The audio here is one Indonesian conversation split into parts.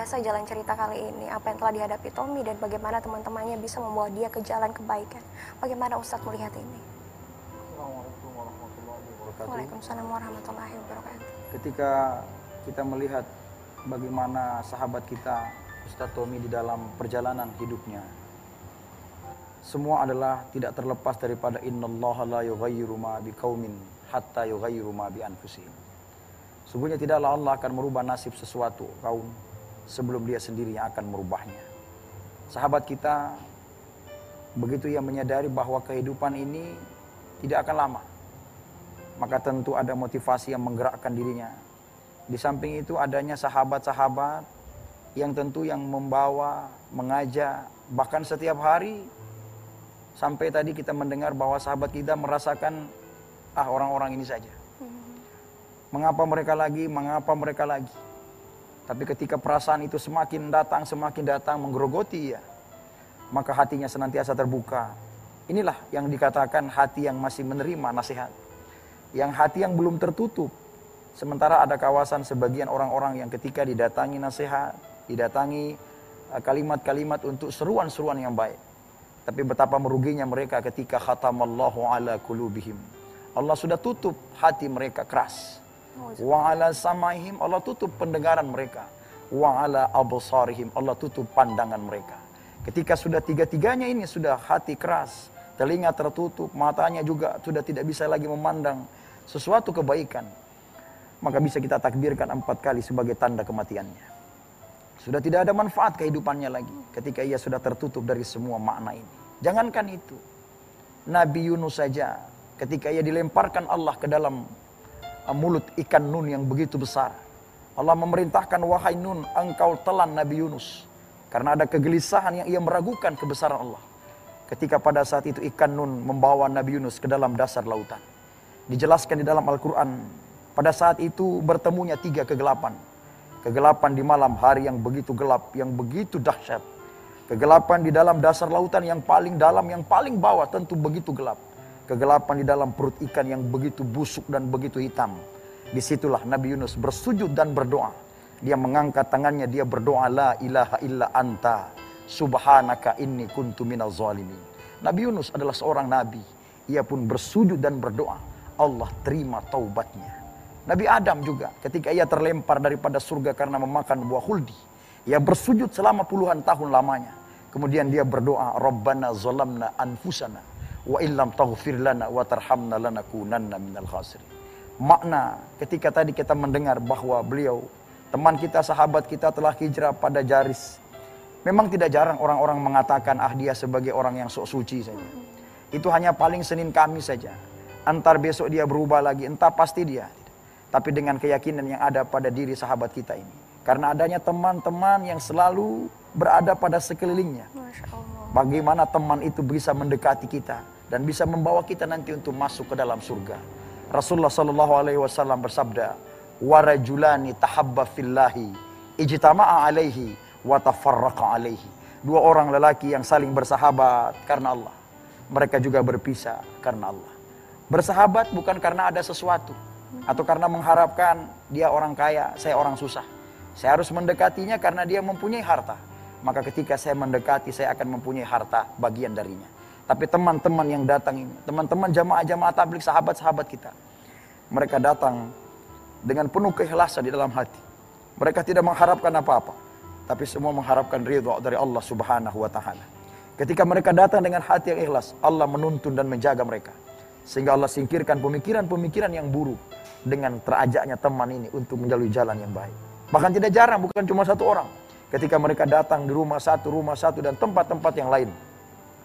biasa jalan cerita kali ini, apa yang telah dihadapi Tommy dan bagaimana teman-temannya bisa membawa dia ke jalan kebaikan. Bagaimana Ustadz melihat ini? Waalaikumsalam warahmatullahi wabarakatuh. Ketika kita melihat bagaimana sahabat kita Ustadz Tommy di dalam perjalanan hidupnya, semua adalah tidak terlepas daripada innallaha la yughayyiru ma biqaumin hatta yughayyiru ma bi anfusihim. Sungguhnya tidaklah Allah akan merubah nasib sesuatu kaum sebelum dia sendiri yang akan merubahnya. Sahabat kita begitu ia menyadari bahwa kehidupan ini tidak akan lama. Maka tentu ada motivasi yang menggerakkan dirinya. Di samping itu adanya sahabat-sahabat yang tentu yang membawa, mengajak, bahkan setiap hari sampai tadi kita mendengar bahwa sahabat kita merasakan ah orang-orang ini saja. Mengapa mereka lagi? Mengapa mereka lagi? Tapi ketika perasaan itu semakin datang, semakin datang menggerogoti ya, maka hatinya senantiasa terbuka. Inilah yang dikatakan hati yang masih menerima nasihat. Yang hati yang belum tertutup. Sementara ada kawasan sebagian orang-orang yang ketika didatangi nasihat, didatangi eh, kalimat-kalimat untuk seruan-seruan yang baik. Tapi betapa meruginya mereka ketika khatamallahu ala kulubihim. Allah sudah tutup hati mereka keras. Wa ala samaihim Allah tutup pendengaran mereka. Wa ala absarihim Allah tutup pandangan mereka. Ketika sudah tiga-tiganya ini sudah hati keras, telinga tertutup, matanya juga sudah tidak bisa lagi memandang sesuatu kebaikan. Maka bisa kita takbirkan empat kali sebagai tanda kematiannya. Sudah tidak ada manfaat kehidupannya lagi ketika ia sudah tertutup dari semua makna ini. Jangankan itu. Nabi Yunus saja ketika ia dilemparkan Allah ke dalam mulut ikan nun yang begitu besar. Allah memerintahkan wahai nun engkau telan Nabi Yunus. Karena ada kegelisahan yang ia meragukan kebesaran Allah. Ketika pada saat itu ikan nun membawa Nabi Yunus ke dalam dasar lautan. Dijelaskan di dalam Al-Quran. Pada saat itu bertemunya tiga kegelapan. Kegelapan di malam hari yang begitu gelap, yang begitu dahsyat. Kegelapan di dalam dasar lautan yang paling dalam, yang paling bawah tentu begitu gelap kegelapan di dalam perut ikan yang begitu busuk dan begitu hitam. Di situlah Nabi Yunus bersujud dan berdoa. Dia mengangkat tangannya, dia berdoa, La ilaha illa anta, subhanaka inni kuntu minal zalimin. Nabi Yunus adalah seorang nabi. Ia pun bersujud dan berdoa. Allah terima taubatnya. Nabi Adam juga ketika ia terlempar daripada surga karena memakan buah huldi. Ia bersujud selama puluhan tahun lamanya. Kemudian dia berdoa, Rabbana zalamna anfusana wa illam taghfir lana wa tarhamna lanakunanna minal khasirin. Makna ketika tadi kita mendengar bahwa beliau teman kita, sahabat kita telah hijrah pada Jaris. Memang tidak jarang orang-orang mengatakan ah dia sebagai orang yang sok suci saja. Itu hanya paling Senin Kamis saja. Antar besok dia berubah lagi, entah pasti dia. Tapi dengan keyakinan yang ada pada diri sahabat kita ini. Karena adanya teman-teman yang selalu berada pada sekelilingnya. Bagaimana teman itu bisa mendekati kita dan bisa membawa kita nanti untuk masuk ke dalam surga. Rasulullah Shallallahu Alaihi Wasallam bersabda, warajulani tahabba fillahi, ijtama'a alaihi, wa tafarraqa alaihi. Dua orang lelaki yang saling bersahabat karena Allah. Mereka juga berpisah karena Allah. Bersahabat bukan karena ada sesuatu atau karena mengharapkan dia orang kaya, saya orang susah. Saya harus mendekatinya karena dia mempunyai harta maka ketika saya mendekati saya akan mempunyai harta bagian darinya. Tapi teman-teman yang datang ini, teman-teman jamaah-jamaah tablik sahabat-sahabat kita, mereka datang dengan penuh keikhlasan di dalam hati. Mereka tidak mengharapkan apa-apa, tapi semua mengharapkan ridho dari Allah Subhanahu wa taala. Ketika mereka datang dengan hati yang ikhlas, Allah menuntun dan menjaga mereka. Sehingga Allah singkirkan pemikiran-pemikiran yang buruk dengan terajaknya teman ini untuk menjalui jalan yang baik. Bahkan tidak jarang, bukan cuma satu orang. Ketika mereka datang di rumah satu, rumah satu dan tempat-tempat yang lain.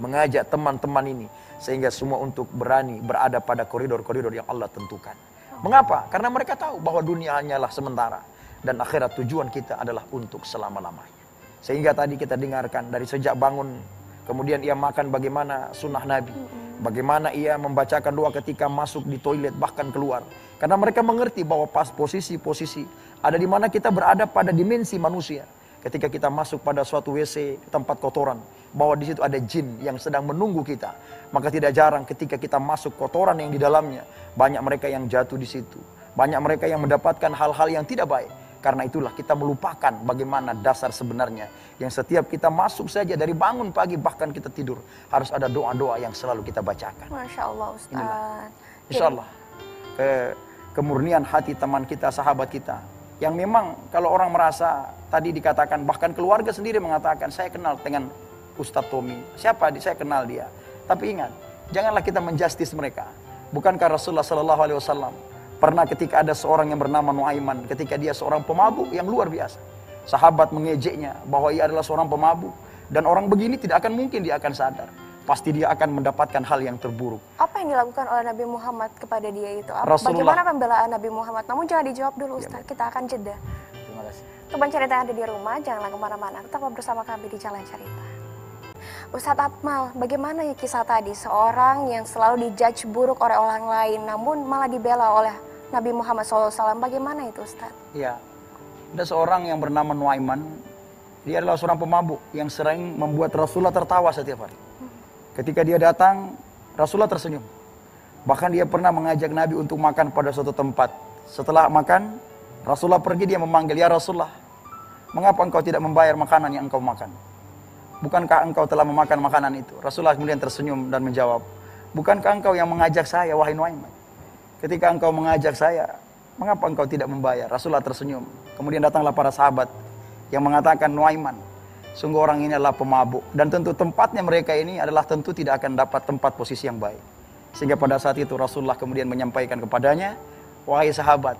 Mengajak teman-teman ini. Sehingga semua untuk berani berada pada koridor-koridor yang Allah tentukan. Mengapa? Karena mereka tahu bahwa dunia hanyalah sementara. Dan akhirat tujuan kita adalah untuk selama-lamanya. Sehingga tadi kita dengarkan dari sejak bangun. Kemudian ia makan bagaimana sunnah Nabi. Bagaimana ia membacakan doa ketika masuk di toilet bahkan keluar. Karena mereka mengerti bahwa pas posisi-posisi ada di mana kita berada pada dimensi manusia ketika kita masuk pada suatu WC tempat kotoran bahwa di situ ada jin yang sedang menunggu kita maka tidak jarang ketika kita masuk kotoran yang di dalamnya banyak mereka yang jatuh di situ banyak mereka yang mendapatkan hal-hal yang tidak baik Karena itulah kita melupakan bagaimana dasar sebenarnya. Yang setiap kita masuk saja dari bangun pagi bahkan kita tidur. Harus ada doa-doa yang selalu kita bacakan. Masya Allah Ustaz. Inilah. Insya Allah. Ke, kemurnian hati teman kita, sahabat kita. Yang memang kalau orang merasa tadi dikatakan bahkan keluarga sendiri mengatakan saya kenal dengan Ustadz Tommy. Siapa? Saya kenal dia. Tapi ingat, janganlah kita menjustis mereka. Bukankah Rasulullah Shallallahu Alaihi Wasallam Pernah ketika ada seorang yang bernama Nuaiman, ketika dia seorang pemabuk yang luar biasa. Sahabat mengejeknya bahwa ia adalah seorang pemabuk. Dan orang begini tidak akan mungkin dia akan sadar. Pasti dia akan mendapatkan hal yang terburuk. Apa yang dilakukan oleh Nabi Muhammad kepada dia itu? Rasulullah. Bagaimana pembelaan Nabi Muhammad? Namun jangan dijawab dulu Ustaz, ya, kita akan jeda. Terima kasih. Teman cerita yang ada di rumah, janganlah ke mana-mana. Tetap bersama kami di Jalan Cerita. Ustadz Akmal, bagaimana ya kisah tadi? Seorang yang selalu dijudge buruk oleh orang lain, namun malah dibela oleh Nabi Muhammad SAW. Bagaimana itu Ustaz? Ya, ada seorang yang bernama Nuaiman. Dia adalah seorang pemabuk yang sering membuat Rasulullah tertawa setiap hari. Ketika dia datang, Rasulullah tersenyum. Bahkan dia pernah mengajak Nabi untuk makan pada suatu tempat. Setelah makan, Rasulullah pergi dia memanggil, Ya Rasulullah, mengapa engkau tidak membayar makanan yang engkau makan? Bukankah engkau telah memakan makanan itu? Rasulullah kemudian tersenyum dan menjawab, Bukankah engkau yang mengajak saya, wahai Nuaiman? Ketika engkau mengajak saya, mengapa engkau tidak membayar? Rasulullah tersenyum. Kemudian datanglah para sahabat yang mengatakan, Nuaiman, sungguh orang ini adalah pemabuk. Dan tentu tempatnya mereka ini adalah tentu tidak akan dapat tempat posisi yang baik. Sehingga pada saat itu Rasulullah kemudian menyampaikan kepadanya, Wahai sahabat,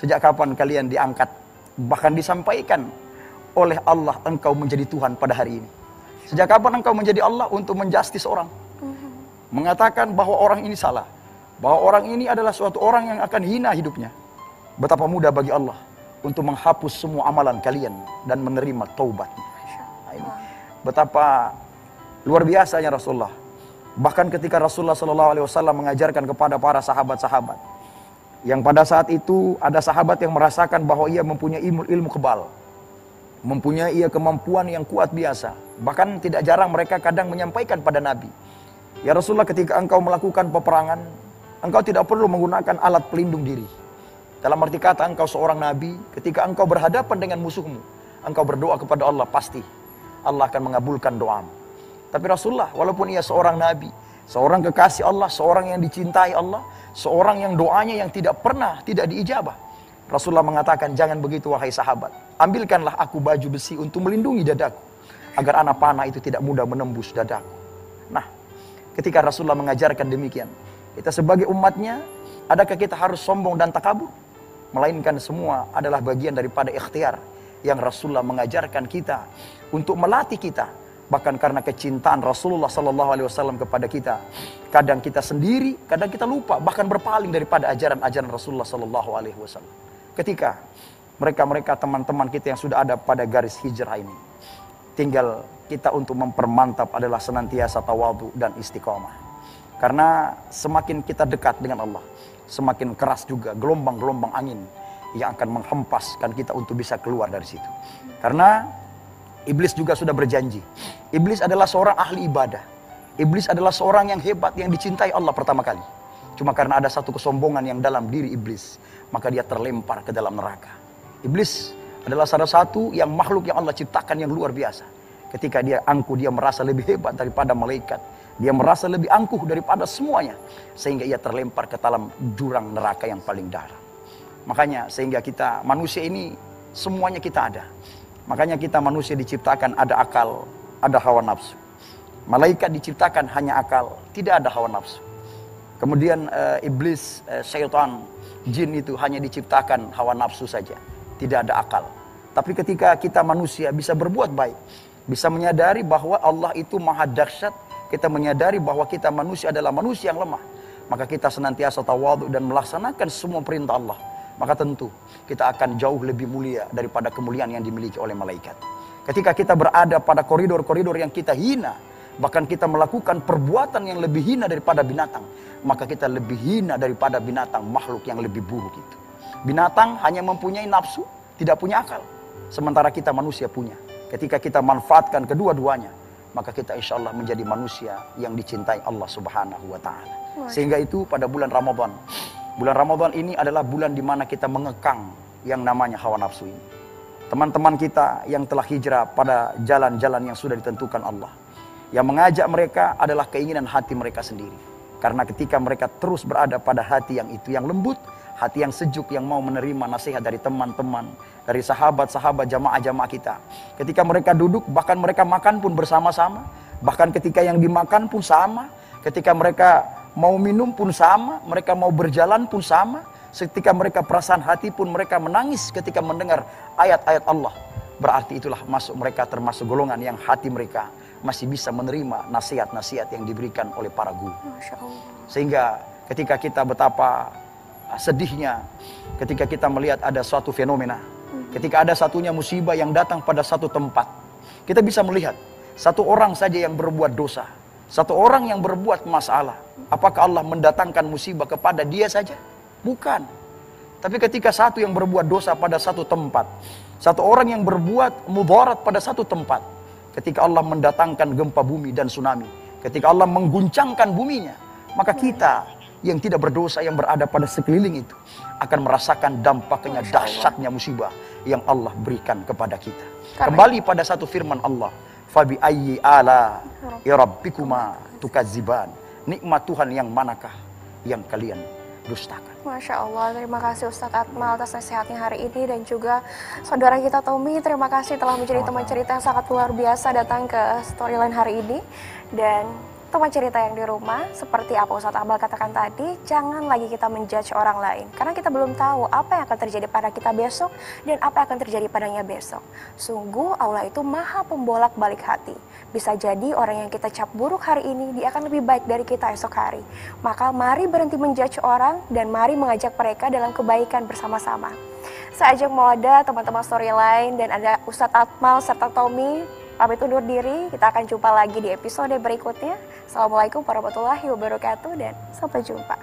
sejak kapan kalian diangkat? Bahkan disampaikan oleh Allah engkau menjadi Tuhan pada hari ini. Sejak kapan engkau menjadi Allah untuk menjustis orang? Mhm. Mengatakan bahwa orang ini salah bahwa orang ini adalah suatu orang yang akan hina hidupnya. Betapa mudah bagi Allah untuk menghapus semua amalan kalian dan menerima taubatnya. Nah, ini. Betapa luar biasanya Rasulullah. Bahkan ketika Rasulullah Shallallahu Alaihi Wasallam mengajarkan kepada para sahabat-sahabat, yang pada saat itu ada sahabat yang merasakan bahwa ia mempunyai ilmu, ilmu kebal, mempunyai ia kemampuan yang kuat biasa. Bahkan tidak jarang mereka kadang menyampaikan pada Nabi, Ya Rasulullah ketika engkau melakukan peperangan, Engkau tidak perlu menggunakan alat pelindung diri. Dalam arti kata engkau seorang nabi, ketika engkau berhadapan dengan musuhmu, engkau berdoa kepada Allah pasti Allah akan mengabulkan doamu. Tapi Rasulullah walaupun ia seorang nabi, seorang kekasih Allah, seorang yang dicintai Allah, seorang yang doanya yang tidak pernah tidak diijabah. Rasulullah mengatakan, jangan begitu wahai sahabat. Ambilkanlah aku baju besi untuk melindungi dadaku. Agar anak panah itu tidak mudah menembus dadaku. Nah, ketika Rasulullah mengajarkan demikian, kita sebagai umatnya, adakah kita harus sombong dan takabur? Melainkan semua adalah bagian daripada ikhtiar yang Rasulullah mengajarkan kita untuk melatih kita bahkan karena kecintaan Rasulullah Sallallahu Alaihi Wasallam kepada kita. Kadang kita sendiri, kadang kita lupa, bahkan berpaling daripada ajaran-ajaran Rasulullah Sallallahu Alaihi Wasallam. Ketika mereka-mereka teman-teman kita yang sudah ada pada garis hijrah ini, tinggal kita untuk mempermantap adalah senantiasa tawadu dan istiqomah. Karena semakin kita dekat dengan Allah, semakin keras juga gelombang-gelombang angin yang akan menghempaskan kita untuk bisa keluar dari situ. Karena iblis juga sudah berjanji. Iblis adalah seorang ahli ibadah. Iblis adalah seorang yang hebat yang dicintai Allah pertama kali. Cuma karena ada satu kesombongan yang dalam diri iblis, maka dia terlempar ke dalam neraka. Iblis adalah salah satu yang makhluk yang Allah ciptakan yang luar biasa. Ketika dia angkuh, dia merasa lebih hebat daripada malaikat dia merasa lebih angkuh daripada semuanya. Sehingga ia terlempar ke dalam jurang neraka yang paling dalam. Makanya sehingga kita manusia ini semuanya kita ada. Makanya kita manusia diciptakan ada akal, ada hawa nafsu. Malaikat diciptakan hanya akal, tidak ada hawa nafsu. Kemudian e, iblis, e, syaitan, jin itu hanya diciptakan hawa nafsu saja, tidak ada akal. Tapi ketika kita manusia bisa berbuat baik, bisa menyadari bahwa Allah itu maha dahsyat, kita menyadari bahwa kita manusia adalah manusia yang lemah, maka kita senantiasa tawadu dan melaksanakan semua perintah Allah. Maka tentu kita akan jauh lebih mulia daripada kemuliaan yang dimiliki oleh malaikat. Ketika kita berada pada koridor-koridor yang kita hina, bahkan kita melakukan perbuatan yang lebih hina daripada binatang, maka kita lebih hina daripada binatang makhluk yang lebih buruk itu. Binatang hanya mempunyai nafsu, tidak punya akal. Sementara kita manusia punya. Ketika kita manfaatkan kedua-duanya, maka kita insya Allah menjadi manusia yang dicintai Allah Subhanahu wa Ta'ala. Sehingga itu pada bulan Ramadan, bulan Ramadan ini adalah bulan di mana kita mengekang yang namanya hawa nafsu ini. Teman-teman kita yang telah hijrah pada jalan-jalan yang sudah ditentukan Allah. Yang mengajak mereka adalah keinginan hati mereka sendiri. Karena ketika mereka terus berada pada hati yang itu yang lembut, hati yang sejuk yang mau menerima nasihat dari teman-teman, dari sahabat-sahabat jamaah-jamaah kita. Ketika mereka duduk, bahkan mereka makan pun bersama-sama, bahkan ketika yang dimakan pun sama, ketika mereka mau minum pun sama, mereka mau berjalan pun sama, Ketika mereka perasaan hati pun mereka menangis ketika mendengar ayat-ayat Allah. Berarti itulah masuk mereka termasuk golongan yang hati mereka masih bisa menerima nasihat-nasihat yang diberikan oleh para guru. Sehingga ketika kita betapa sedihnya ketika kita melihat ada suatu fenomena, ketika ada satunya musibah yang datang pada satu tempat, kita bisa melihat satu orang saja yang berbuat dosa, satu orang yang berbuat masalah, apakah Allah mendatangkan musibah kepada dia saja? Bukan. Tapi ketika satu yang berbuat dosa pada satu tempat, satu orang yang berbuat mudarat pada satu tempat, ketika Allah mendatangkan gempa bumi dan tsunami, ketika Allah mengguncangkan buminya, maka kita yang tidak berdosa yang berada pada sekeliling itu akan merasakan dampaknya dahsyatnya musibah yang Allah berikan kepada kita. Kembali pada satu firman Allah, fabi ayyi ala ya rabbikuma tukadziban. Nikmat Tuhan yang manakah yang kalian dustakan. Masya Allah, terima kasih Ustadz Atmal atas nasihatnya hari ini dan juga saudara kita Tommy, terima kasih telah menjadi teman cerita yang sangat luar biasa datang ke storyline hari ini dan teman cerita yang di rumah, seperti apa Ustadz Abal katakan tadi, jangan lagi kita menjudge orang lain. Karena kita belum tahu apa yang akan terjadi pada kita besok dan apa yang akan terjadi padanya besok. Sungguh Allah itu maha pembolak balik hati. Bisa jadi orang yang kita cap buruk hari ini, dia akan lebih baik dari kita esok hari. Maka mari berhenti menjudge orang dan mari mengajak mereka dalam kebaikan bersama-sama. Saya ajak ada teman-teman storyline dan ada Ustadz Atmal serta Tommy pamit undur diri. Kita akan jumpa lagi di episode berikutnya. Assalamualaikum warahmatullahi wabarakatuh dan sampai jumpa.